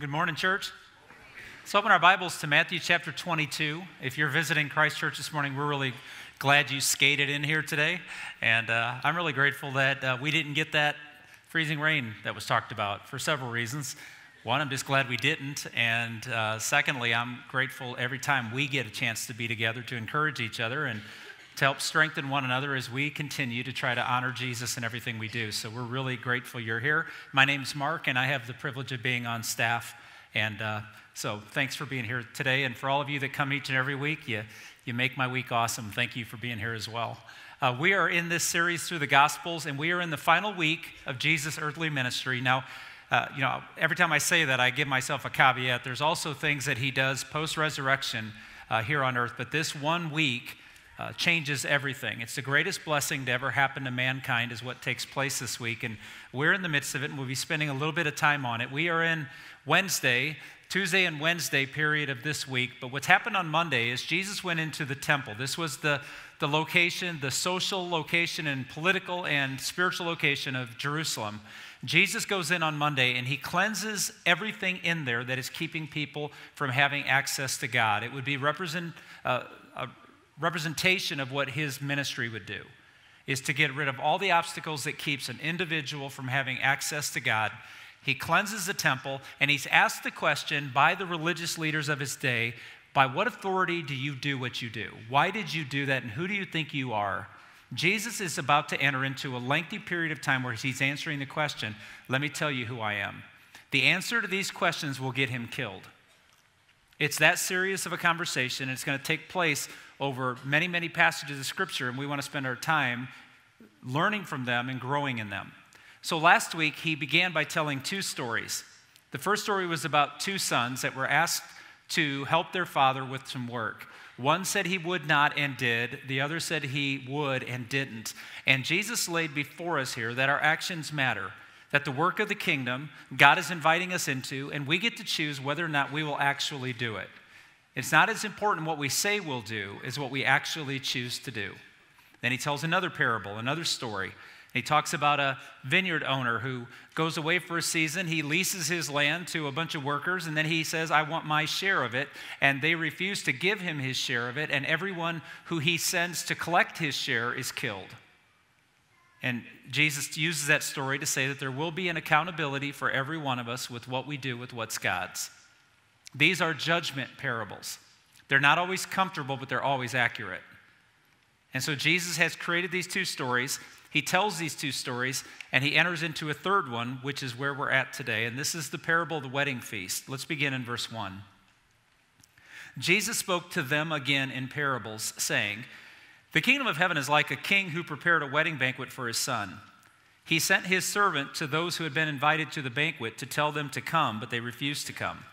Good morning, church. Let's open our Bibles to Matthew chapter 22. If you're visiting Christ Church this morning, we're really glad you skated in here today. And uh, I'm really grateful that uh, we didn't get that freezing rain that was talked about for several reasons. One, I'm just glad we didn't. And uh, secondly, I'm grateful every time we get a chance to be together to encourage each other and to help strengthen one another as we continue to try to honor Jesus in everything we do. So we're really grateful you're here. My name's Mark, and I have the privilege of being on staff. And uh, so thanks for being here today. And for all of you that come each and every week, you, you make my week awesome. Thank you for being here as well. Uh, we are in this series through the Gospels, and we are in the final week of Jesus' earthly ministry. Now, uh, you know, every time I say that, I give myself a caveat. There's also things that he does post resurrection uh, here on earth, but this one week uh, changes everything. It's the greatest blessing to ever happen to mankind, is what takes place this week. And we're in the midst of it, and we'll be spending a little bit of time on it. We are in Wednesday, Tuesday and Wednesday period of this week. But what's happened on Monday is Jesus went into the temple. This was the, the location, the social location, and political and spiritual location of Jerusalem. Jesus goes in on Monday and he cleanses everything in there that is keeping people from having access to God. It would be represent, uh, representation of what his ministry would do is to get rid of all the obstacles that keeps an individual from having access to God. He cleanses the temple and he's asked the question by the religious leaders of his day, by what authority do you do what you do? Why did you do that and who do you think you are? Jesus is about to enter into a lengthy period of time where he's answering the question, let me tell you who I am. The answer to these questions will get him killed. It's that serious of a conversation. and It's going to take place over many, many passages of Scripture, and we want to spend our time learning from them and growing in them. So last week, he began by telling two stories. The first story was about two sons that were asked to help their father with some work. One said he would not and did, the other said he would and didn't. And Jesus laid before us here that our actions matter, that the work of the kingdom God is inviting us into, and we get to choose whether or not we will actually do it. It's not as important what we say we'll do as what we actually choose to do. Then he tells another parable, another story. He talks about a vineyard owner who goes away for a season. He leases his land to a bunch of workers, and then he says, I want my share of it. And they refuse to give him his share of it, and everyone who he sends to collect his share is killed. And Jesus uses that story to say that there will be an accountability for every one of us with what we do with what's God's. These are judgment parables. They're not always comfortable, but they're always accurate. And so Jesus has created these two stories. He tells these two stories, and he enters into a third one, which is where we're at today. And this is the parable of the wedding feast. Let's begin in verse 1. Jesus spoke to them again in parables, saying, The kingdom of heaven is like a king who prepared a wedding banquet for his son. He sent his servant to those who had been invited to the banquet to tell them to come, but they refused to come.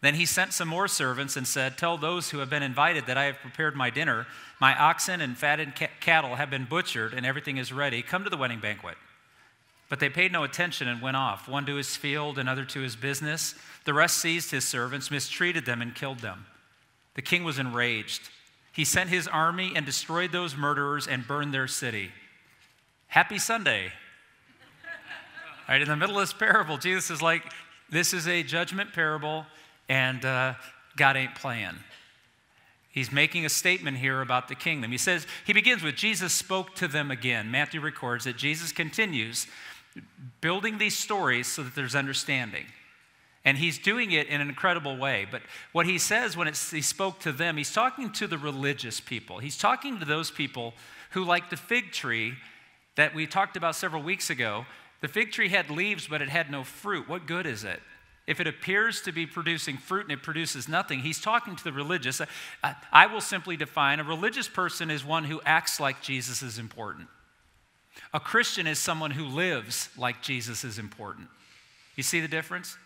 Then he sent some more servants and said, Tell those who have been invited that I have prepared my dinner. My oxen and fatted cattle have been butchered, and everything is ready. Come to the wedding banquet. But they paid no attention and went off, one to his field, another to his business. The rest seized his servants, mistreated them, and killed them. The king was enraged. He sent his army and destroyed those murderers and burned their city. Happy Sunday. All right, in the middle of this parable, Jesus is like, This is a judgment parable and uh, God ain't playing. He's making a statement here about the kingdom. He says, he begins with Jesus spoke to them again. Matthew records that Jesus continues building these stories so that there's understanding. And he's doing it in an incredible way. But what he says when he spoke to them, he's talking to the religious people. He's talking to those people who, like the fig tree that we talked about several weeks ago, the fig tree had leaves, but it had no fruit. What good is it? If it appears to be producing fruit and it produces nothing, he's talking to the religious. Uh, I will simply define a religious person is one who acts like Jesus is important. A Christian is someone who lives like Jesus is important. You see the difference?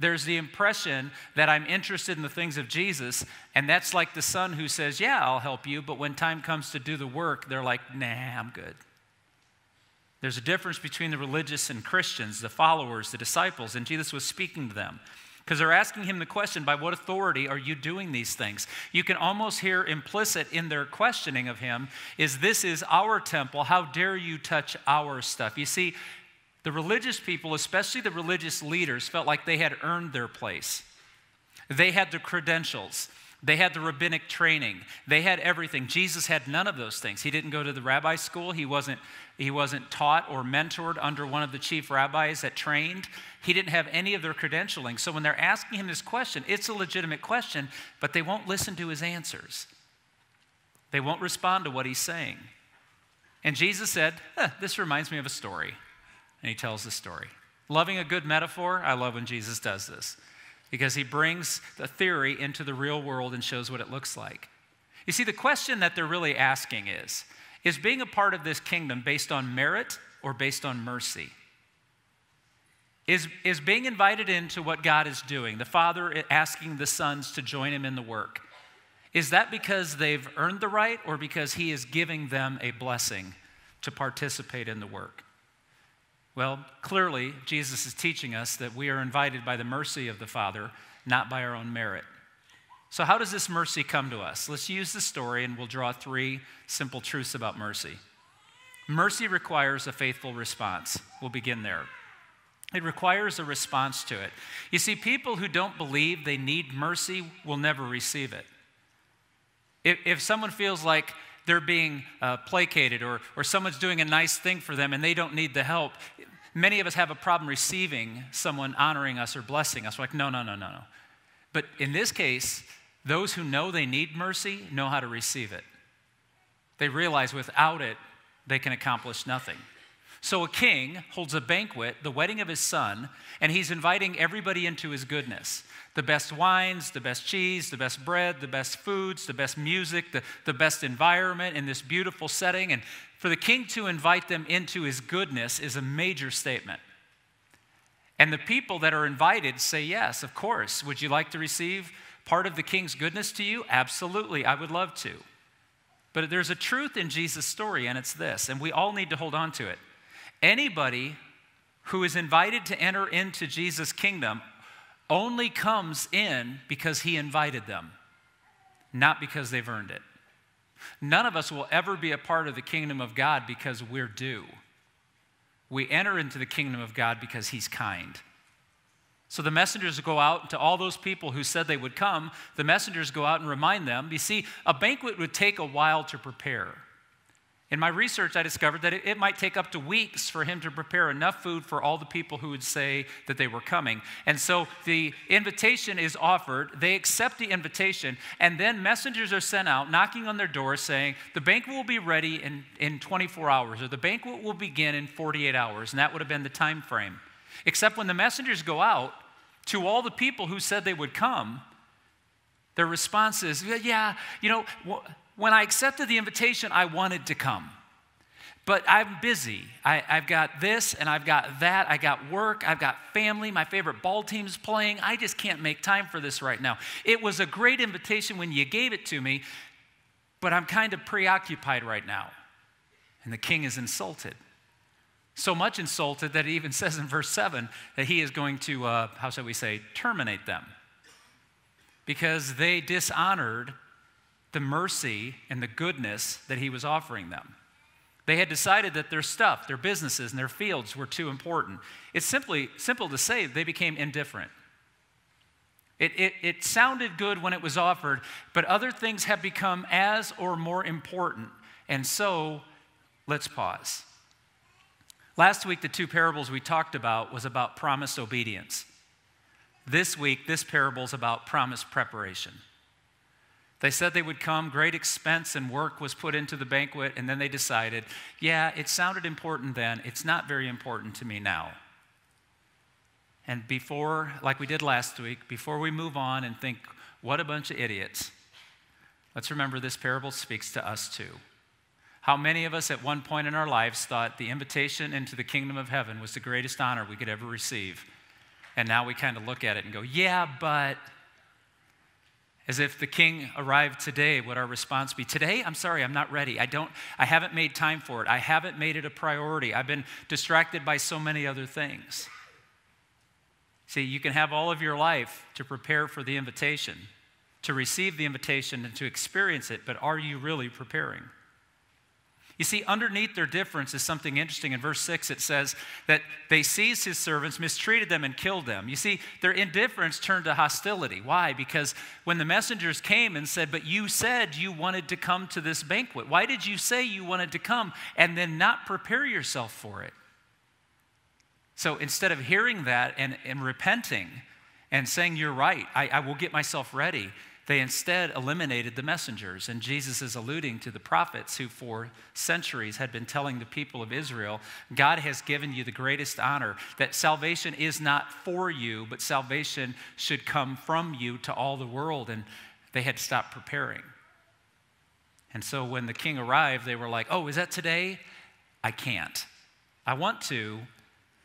There's the impression that I'm interested in the things of Jesus, and that's like the son who says, Yeah, I'll help you, but when time comes to do the work, they're like, Nah, I'm good. There's a difference between the religious and Christians, the followers, the disciples, and Jesus was speaking to them because they're asking him the question by what authority are you doing these things you can almost hear implicit in their questioning of him is this is our temple how dare you touch our stuff you see The religious people, especially the religious leaders, felt like they had earned their place. They had the credentials. They had the rabbinic training. They had everything. Jesus had none of those things. He didn't go to the rabbi school. He wasn't, he wasn't taught or mentored under one of the chief rabbis that trained. He didn't have any of their credentialing. So when they're asking him this question, it's a legitimate question, but they won't listen to his answers. They won't respond to what he's saying. And Jesus said, eh, This reminds me of a story. And he tells the story. Loving a good metaphor, I love when Jesus does this because he brings the theory into the real world and shows what it looks like. You see, the question that they're really asking is Is being a part of this kingdom based on merit or based on mercy? Is, is being invited into what God is doing, the Father asking the sons to join him in the work, is that because they've earned the right or because he is giving them a blessing to participate in the work? Well, clearly, Jesus is teaching us that we are invited by the mercy of the Father, not by our own merit. So, how does this mercy come to us? Let's use the story and we'll draw three simple truths about mercy. Mercy requires a faithful response. We'll begin there. It requires a response to it. You see, people who don't believe they need mercy will never receive it. If, if someone feels like they're being uh, placated or, or someone's doing a nice thing for them and they don't need the help, many of us have a problem receiving someone honoring us or blessing us. We're like, no, no, no, no, no. But in this case, those who know they need mercy know how to receive it. They realize without it, they can accomplish nothing. So a king holds a banquet, the wedding of his son, and he's inviting everybody into his goodness. The best wines, the best cheese, the best bread, the best foods, the best music, the, the best environment in this beautiful setting. And for the king to invite them into his goodness is a major statement. And the people that are invited say, Yes, of course. Would you like to receive part of the king's goodness to you? Absolutely, I would love to. But there's a truth in Jesus' story, and it's this, and we all need to hold on to it. Anybody who is invited to enter into Jesus' kingdom only comes in because he invited them, not because they've earned it. None of us will ever be a part of the kingdom of God because we're due. We enter into the kingdom of God because He's kind. So the messengers go out to all those people who said they would come. The messengers go out and remind them. You see, a banquet would take a while to prepare. In my research, I discovered that it, might take up to weeks for him to prepare enough food for all the people who would say that they were coming. And so the invitation is offered, they accept the invitation, and then messengers are sent out knocking on their doors saying, The banquet will be ready in, in 24 hours, or the banquet will begin in 48 hours. And that would have been the time frame. Except when the messengers go out to all the people who said they would come, their response is, Yeah, you know, when I accepted the invitation, I wanted to come. But I'm busy. I, have got this and I've got that. I got work. I've got family. My favorite ball team's playing. I just can't make time for this right now. It was a great invitation when you gave it to me, but I'm kind of preoccupied right now. And the king is insulted. So much insulted that he even says in verse 7 that he is going to, uh, how shall we say, terminate them. Because they dishonored the mercy and the goodness that he was offering them. They had decided that their stuff, their businesses, and their fields were too important. It's simply simple to say they became indifferent. It, it, it sounded good when it was offered, but other things have become as or more important. And so, let's pause. Last week, the two parables we talked about was about promised obedience. This week, this parable is about promised preparation. They said they would come, great expense and work was put into the banquet, and then they decided, yeah, it sounded important then, it's not very important to me now. And before, like we did last week, before we move on and think, what a bunch of idiots, let's remember this parable speaks to us too. How many of us at one point in our lives thought the invitation into the kingdom of heaven was the greatest honor we could ever receive? And now we kind of look at it and go, yeah, but as if the king arrived today, would our response be, Today? I'm sorry, I'm not ready. I don't, I haven't made time for it. I haven't made it a priority. I've been distracted by so many other things. See, you can have all of your life to prepare for the invitation, to receive the invitation and to experience it, but are you really preparing? You see, underneath their difference is something interesting. In verse 6, it says that they seized his servants, mistreated them, and killed them. You see, their indifference turned to hostility. Why? Because when the messengers came and said, But you said you wanted to come to this banquet, why did you say you wanted to come and then not prepare yourself for it? So instead of hearing that and, and repenting and saying, You're right, I, I will get myself ready, they instead eliminated the messengers. And Jesus is alluding to the prophets who, for centuries, had been telling the people of Israel God has given you the greatest honor, that salvation is not for you, but salvation should come from you to all the world. And they had stopped preparing. And so when the king arrived, they were like, Oh, is that today? I can't. I want to,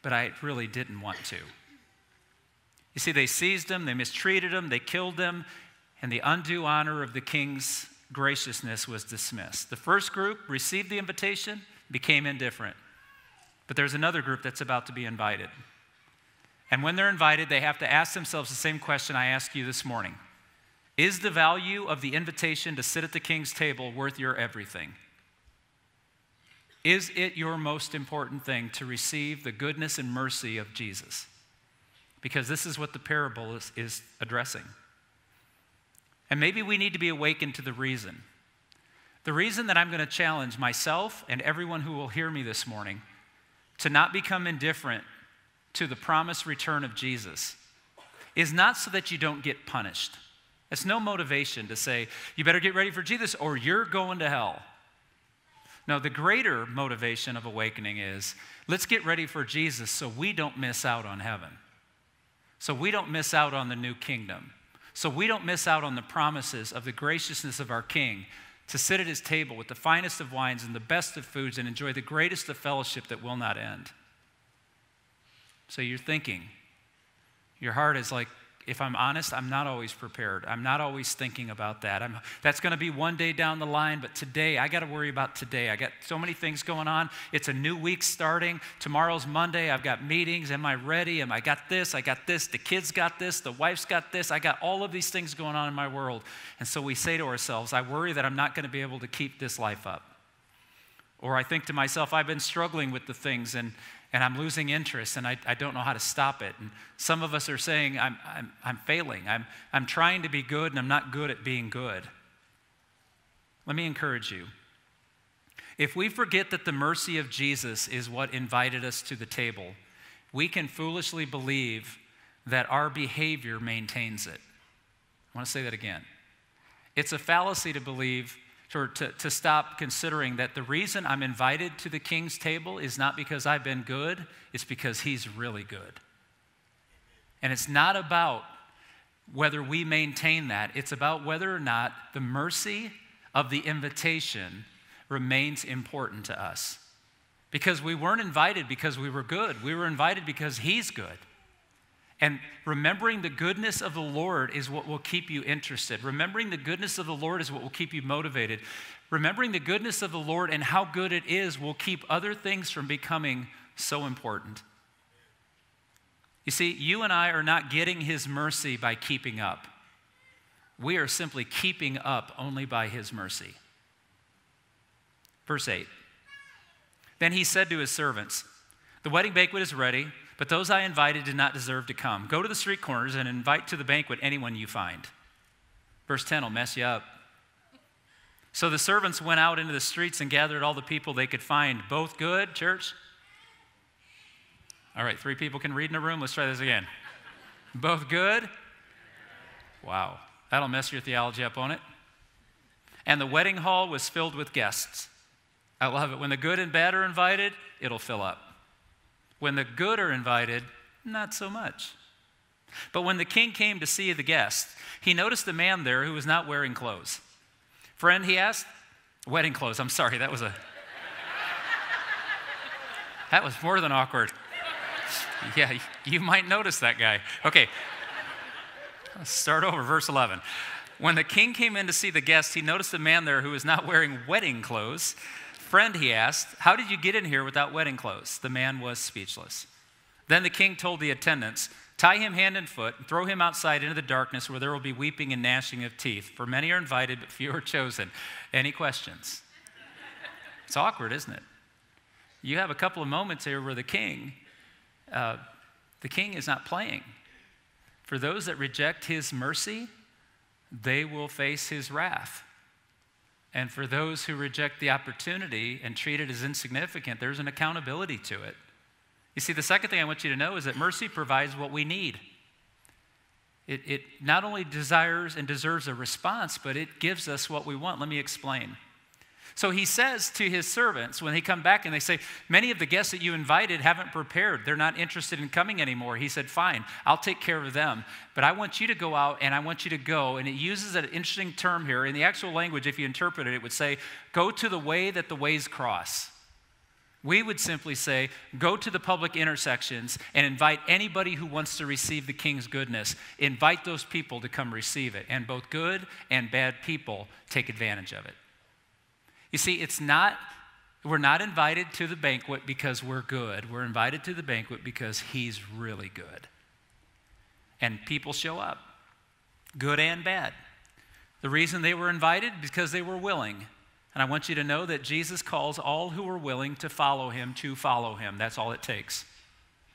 but I really didn't want to. You see, they seized him, they mistreated him, they killed him, and the undue honor of the king's graciousness was dismissed. The first group received the invitation, became indifferent. But there's another group that's about to be invited. And when they're invited, they have to ask themselves the same question I asked you this morning Is the value of the invitation to sit at the king's table worth your everything? Is it your most important thing to receive the goodness and mercy of Jesus? Because this is what the parable is, is addressing. And maybe we need to be awakened to the reason. The reason that I'm going to challenge myself and everyone who will hear me this morning to not become indifferent to the promised return of Jesus is not so that you don't get punished. It's no motivation to say, you better get ready for Jesus or you're going to hell. No, the greater motivation of awakening is let's get ready for Jesus so we don't miss out on heaven, so we don't miss out on the new kingdom. So we don't miss out on the promises of the graciousness of our King to sit at his table with the finest of wines and the best of foods and enjoy the greatest of fellowship that will not end. So you're thinking, your heart is like, if I'm honest, I'm not always prepared. I'm not always thinking about that. I'm, that's going to be one day down the line, but today, I got to worry about today. I got so many things going on. It's a new week starting. Tomorrow's Monday. I've got meetings. Am I ready? Am I got this? I got this. The kids got this. The wife's got this. I got all of these things going on in my world. And so we say to ourselves, I worry that I'm not going to be able to keep this life up. Or I think to myself, I've been struggling with the things and and I'm losing interest and I, I don't know how to stop it. And some of us are saying, I'm, I'm, I'm failing. I'm, I'm trying to be good and I'm not good at being good. Let me encourage you. If we forget that the mercy of Jesus is what invited us to the table, we can foolishly believe that our behavior maintains it. I want to say that again. It's a fallacy to believe to, to, to stop considering that the reason I'm invited to the king's table is not because I've been good, it's because he's really good. And it's not about whether we maintain that, it's about whether or not the mercy of the invitation remains important to us. Because we weren't invited because we were good, we were invited because he's good. And remembering the goodness of the Lord is what will keep you interested. Remembering the goodness of the Lord is what will keep you motivated. Remembering the goodness of the Lord and how good it is will keep other things from becoming so important. You see, you and I are not getting His mercy by keeping up. We are simply keeping up only by His mercy. Verse 8 Then he said to his servants, The wedding banquet is ready but those I invited did not deserve to come. Go to the street corners and invite to the banquet anyone you find. Verse 10 will mess you up. So the servants went out into the streets and gathered all the people they could find, both good, church? All right, three people can read in a room. Let's try this again. Both good? Wow, that'll mess your theology up, won't it? And the wedding hall was filled with guests. I love it. When the good and bad are invited, it'll fill up. When the good are invited, not so much. But when the king came to see the guests, he noticed a man there who was not wearing clothes. Friend, he asked, wedding clothes. I'm sorry, that was a That was more than awkward. Yeah, you might notice that guy. Okay. Let's start over verse 11. When the king came in to see the guests, he noticed a man there who was not wearing wedding clothes. Friend, he asked, how did you get in here without wedding clothes? The man was speechless. Then the king told the attendants, Tie him hand and foot and throw him outside into the darkness where there will be weeping and gnashing of teeth. For many are invited, but few are chosen. Any questions? It's awkward, isn't it? You have a couple of moments here where the king, uh, the king is not playing. For those that reject his mercy, they will face his wrath. And for those who reject the opportunity and treat it as insignificant, there's an accountability to it. You see, the second thing I want you to know is that mercy provides what we need. It, it not only desires and deserves a response, but it gives us what we want. Let me explain. So he says to his servants when they come back and they say, Many of the guests that you invited haven't prepared. They're not interested in coming anymore. He said, Fine, I'll take care of them. But I want you to go out and I want you to go. And it uses an interesting term here. In the actual language, if you interpret it, it would say, Go to the way that the ways cross. We would simply say, go to the public intersections and invite anybody who wants to receive the king's goodness. Invite those people to come receive it. And both good and bad people take advantage of it. You see, it's not, we're not invited to the banquet because we're good. We're invited to the banquet because he's really good. And people show up, good and bad. The reason they were invited because they were willing. And I want you to know that Jesus calls all who are willing to follow him to follow him. That's all it takes.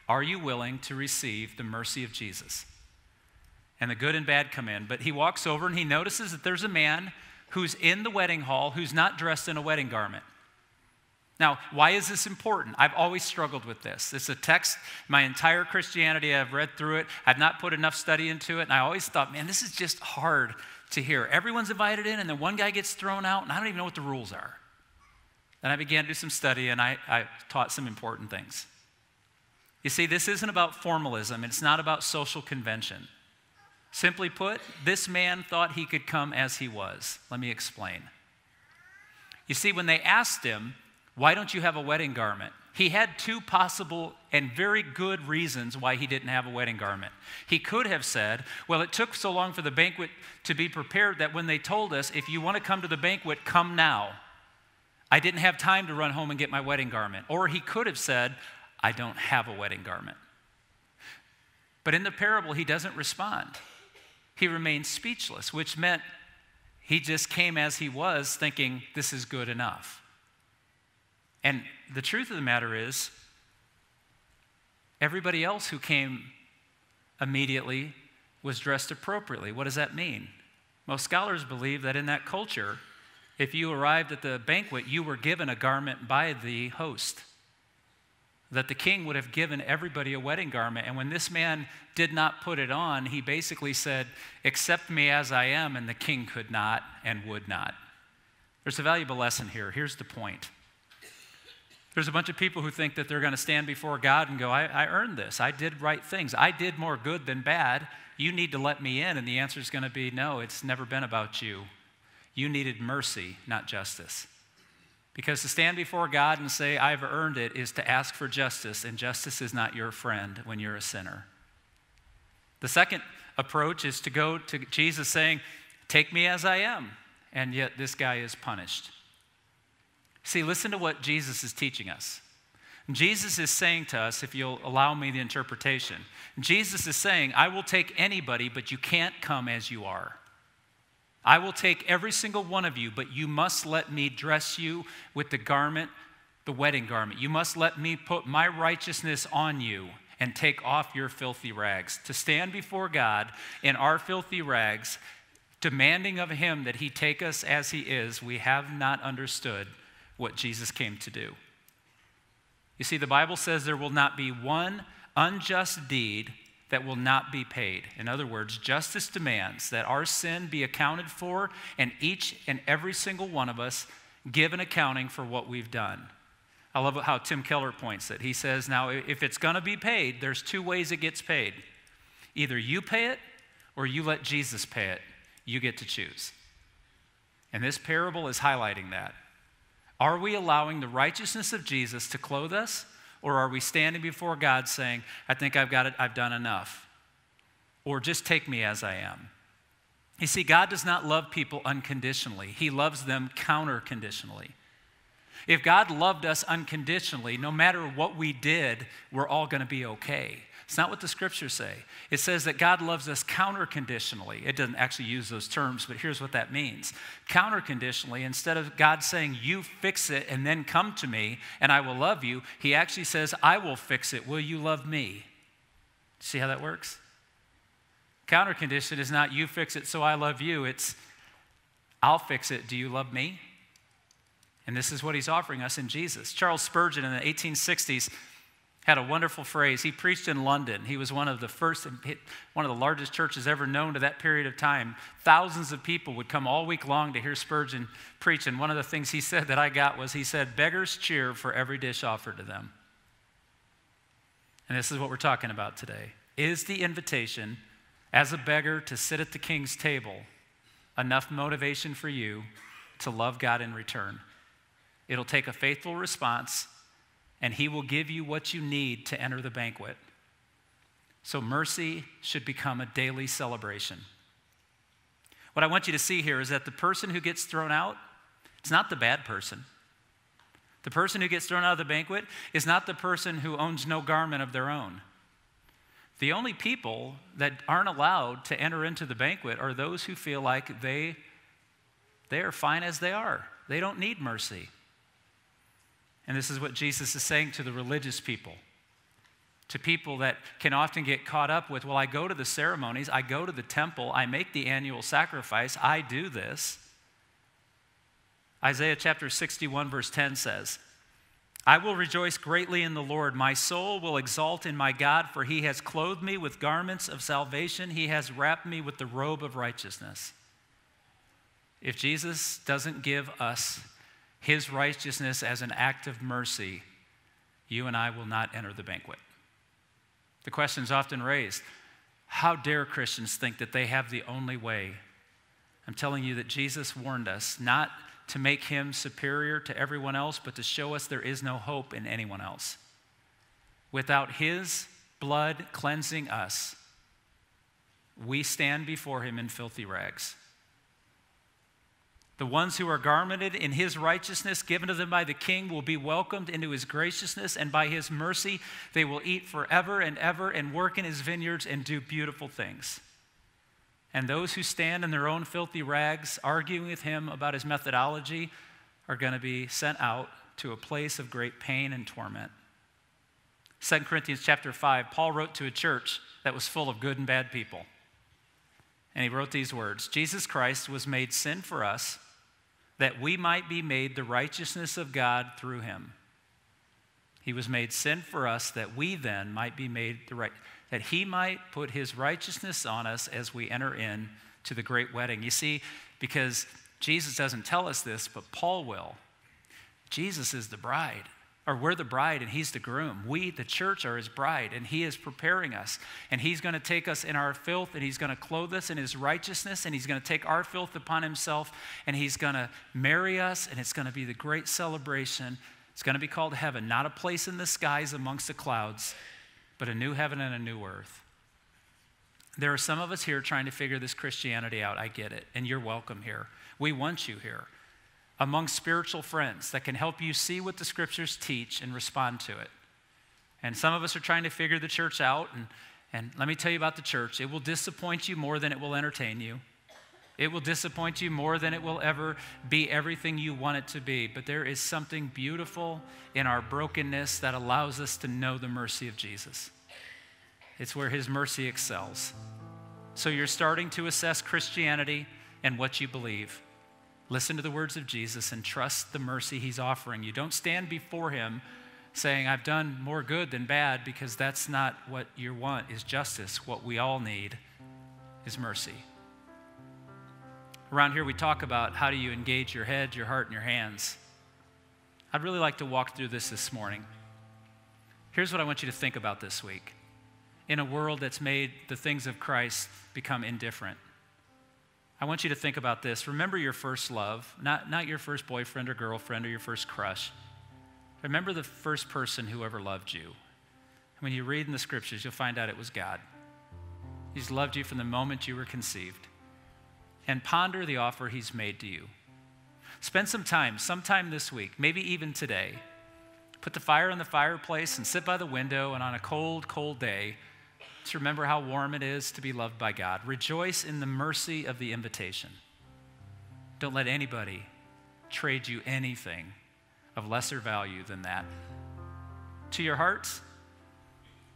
Are you willing to receive the mercy of Jesus? And the good and bad come in. But he walks over and he notices that there's a man who's in the wedding hall who's not dressed in a wedding garment. Now, why is this important? I've always struggled with this. It's a text, my entire Christianity, I've read through it. I've not put enough study into it. And I always thought, man, this is just hard to hear. Everyone's invited in, and then one guy gets thrown out, and I don't even know what the rules are. Then I began to do some study, and I, I taught some important things. You see, this isn't about formalism, it's not about social convention. Simply put, this man thought he could come as he was. Let me explain. You see, when they asked him, Why don't you have a wedding garment? He had two possible and very good reasons why he didn't have a wedding garment. He could have said, Well, it took so long for the banquet to be prepared that when they told us, If you want to come to the banquet, come now. I didn't have time to run home and get my wedding garment. Or he could have said, I don't have a wedding garment. But in the parable, he doesn't respond he remained speechless, which meant he just came as he was, thinking, this is good enough. And the truth of the matter is, everybody else who came immediately was dressed appropriately. What does that mean? Most scholars believe that in that culture, if you arrived at the banquet, you were given a garment by the host that the king would have given everybody a wedding garment. And when this man did not put it on, he basically said, Accept me as I am, and the king could not and would not. There's a valuable lesson here. Here's the point. There's a bunch of people who think that they're going to stand before God and go, I, I earned this. I did right things. I did more good than bad. You need to let me in. And the answer is going to be no, it's never been about you. You needed mercy, not justice. Because to stand before God and say, I've earned it, is to ask for justice, and justice is not your friend when you're a sinner. The second approach is to go to Jesus saying, Take me as I am, and yet this guy is punished. See, listen to what Jesus is teaching us. Jesus is saying to us, if you'll allow me the interpretation, Jesus is saying, I will take anybody, but you can't come as you are. I will take every single one of you, but you must let me dress you with the garment, the wedding garment. You must let me put my righteousness on you and take off your filthy rags. To stand before God in our filthy rags, demanding of Him that He take us as He is, we have not understood what Jesus came to do. You see, the Bible says there will not be one unjust deed that will not be paid. In other words, justice demands that our sin be accounted for and each and every single one of us give an accounting for what we've done. I love how Tim Keller points it. He says, now, if it's going to be paid, there's two ways it gets paid. Either you pay it or you let Jesus pay it. You get to choose. And this parable is highlighting that. Are we allowing the righteousness of Jesus to clothe us or are we standing before God saying, I think I've got it, I've done enough? Or just take me as I am? You see, God does not love people unconditionally, He loves them counter conditionally. If God loved us unconditionally, no matter what we did, we're all going to be okay. It's not what the scriptures say. It says that God loves us counter-conditionally. It doesn't actually use those terms, but here's what that means. Counter-conditionally, instead of God saying, You fix it and then come to me and I will love you, He actually says, I will fix it. Will you love me? See how that works? Counter condition is not you fix it so I love you, it's I'll fix it. Do you love me? And this is what he's offering us in Jesus. Charles Spurgeon in the 1860s had a wonderful phrase. He preached in London. He was one of the first, one of the largest churches ever known to that period of time. Thousands of people would come all week long to hear Spurgeon preach. And one of the things he said that I got was he said, Beggars cheer for every dish offered to them. And this is what we're talking about today. Is the invitation as a beggar to sit at the king's table enough motivation for you to love God in return? It'll take a faithful response and He will give you what you need to enter the banquet. So mercy should become a daily celebration. What I want you to see here is that the person who gets thrown out, it's not the bad person. The person who gets thrown out of the banquet is not the person who owns no garment of their own. The only people that aren't allowed to enter into the banquet are those who feel like they, they are fine as they are. They don't need mercy. And this is what Jesus is saying to the religious people, to people that can often get caught up with, well, I go to the ceremonies, I go to the temple, I make the annual sacrifice, I do this. Isaiah chapter 61, verse 10 says, I will rejoice greatly in the Lord. My soul will exult in my God, for he has clothed me with garments of salvation. He has wrapped me with the robe of righteousness. If Jesus doesn't give us his righteousness as an act of mercy, you and I will not enter the banquet. The question is often raised how dare Christians think that they have the only way? I'm telling you that Jesus warned us not to make him superior to everyone else, but to show us there is no hope in anyone else. Without his blood cleansing us, we stand before him in filthy rags. The ones who are garmented in his righteousness given to them by the king will be welcomed into his graciousness, and by his mercy they will eat forever and ever and work in his vineyards and do beautiful things. And those who stand in their own filthy rags, arguing with him about his methodology, are going to be sent out to a place of great pain and torment. 2 Corinthians chapter 5, Paul wrote to a church that was full of good and bad people. And he wrote these words Jesus Christ was made sin for us that we might be made the righteousness of God through him. He was made sin for us that we then might be made the right, that he might put his righteousness on us as we enter in to the great wedding. You see, because Jesus doesn't tell us this, but Paul will. Jesus is the bride or we're the bride and he's the groom. We, the church, are his bride and he is preparing us. And he's going to take us in our filth and he's going to clothe us in his righteousness and he's going to take our filth upon himself and he's going to marry us and it's going to be the great celebration. It's going to be called heaven, not a place in the skies amongst the clouds, but a new heaven and a new earth. There are some of us here trying to figure this Christianity out. I get it. And you're welcome here. We want you here among spiritual friends that can help you see what the scriptures teach and respond to it. And some of us are trying to figure the church out. And, and let me tell you about the church it will disappoint you more than it will entertain you. It will disappoint you more than it will ever be everything you want it to be. But there is something beautiful in our brokenness that allows us to know the mercy of Jesus. It's where his mercy excels. So you're starting to assess Christianity and what you believe. Listen to the words of Jesus and trust the mercy he's offering you. Don't stand before him saying, I've done more good than bad, because that's not what you want is justice. What we all need is mercy. Around here, we talk about how do you engage your head, your heart, and your hands. I'd really like to walk through this this morning. Here's what I want you to think about this week. In a world that's made the things of Christ become indifferent, I want you to think about this. Remember your first love, not, not your first boyfriend or girlfriend or your first crush. Remember the first person who ever loved you. When you read in the scriptures, you'll find out it was God. He's loved you from the moment you were conceived. And ponder the offer he's made to you. Spend some time, sometime this week, maybe even today. Put the fire in the fireplace and sit by the window, and on a cold, cold day, remember how warm it is to be loved by God. Rejoice in the mercy of the invitation. Don't let anybody trade you anything of lesser value than that. To your hearts,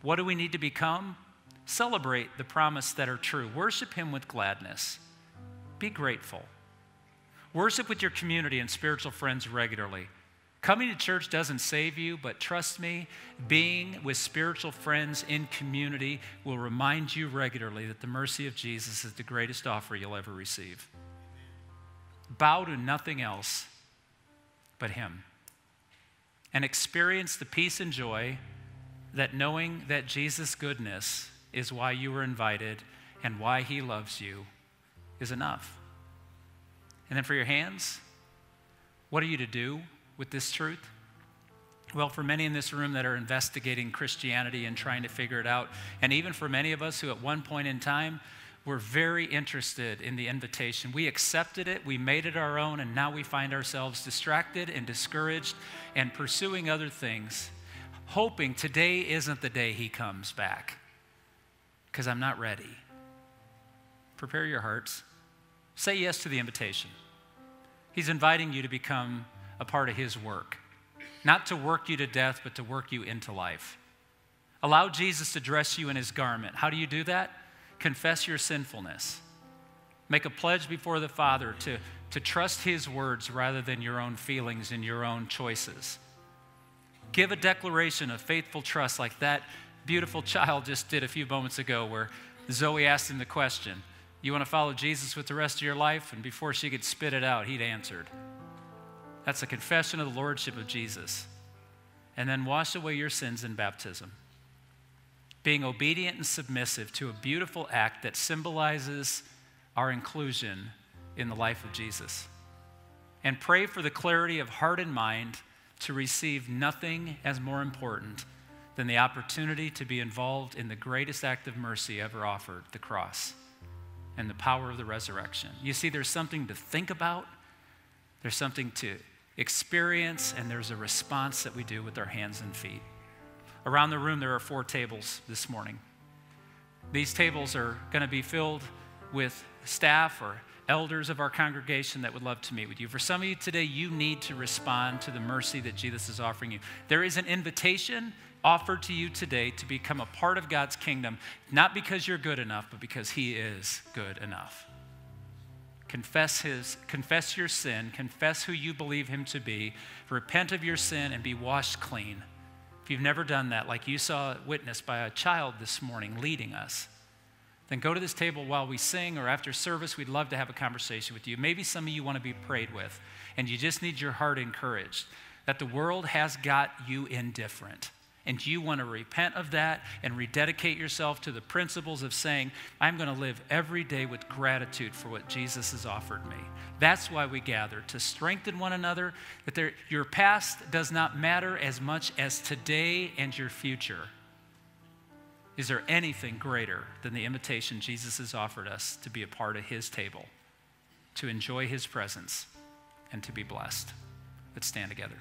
what do we need to become? Celebrate the promise that are true. Worship Him with gladness. Be grateful. Worship with your community and spiritual friends regularly. Coming to church doesn't save you, but trust me, being with spiritual friends in community will remind you regularly that the mercy of Jesus is the greatest offer you'll ever receive. Bow to nothing else but Him and experience the peace and joy that knowing that Jesus' goodness is why you were invited and why He loves you is enough. And then for your hands, what are you to do? With this truth? Well, for many in this room that are investigating Christianity and trying to figure it out, and even for many of us who at one point in time were very interested in the invitation, we accepted it, we made it our own, and now we find ourselves distracted and discouraged and pursuing other things, hoping today isn't the day He comes back because I'm not ready. Prepare your hearts. Say yes to the invitation. He's inviting you to become a part of His work. Not to work you to death, but to work you into life. Allow Jesus to dress you in His garment. How do you do that? Confess your sinfulness. Make a pledge before the Father to, to trust His words rather than your own feelings and your own choices. Give a declaration of faithful trust like that beautiful child just did a few moments ago, where Zoe asked him the question You want to follow Jesus with the rest of your life? And before she could spit it out, he'd answered. That's a confession of the Lordship of Jesus. And then wash away your sins in baptism. Being obedient and submissive to a beautiful act that symbolizes our inclusion in the life of Jesus. And pray for the clarity of heart and mind to receive nothing as more important than the opportunity to be involved in the greatest act of mercy ever offered the cross and the power of the resurrection. You see, there's something to think about, there's something to experience, and there's a response that we do with our hands and feet. Around the room, there are four tables this morning. These tables are going to be filled with staff or elders of our congregation that would love to meet with you. For some of you today, you need to respond to the mercy that Jesus is offering you. There is an invitation offered to you today to become a part of God's kingdom, not because you're good enough, but because He is good enough confess his confess your sin confess who you believe him to be repent of your sin and be washed clean. If you've never done that like you saw witnessed by a child this morning leading us then go to this table while we sing or after service. We'd love to have a conversation with you. Maybe some of you want to be prayed with and you just need your heart encouraged that the world has got you indifferent and you want to repent of that and rededicate yourself to the principles of saying, I'm going to live every day with gratitude for what Jesus has offered me. That's why we gather, to strengthen one another, that there, your past does not matter as much as today and your future. Is there anything greater than the invitation Jesus has offered us to be a part of his table, to enjoy his presence, and to be blessed? Let's stand together.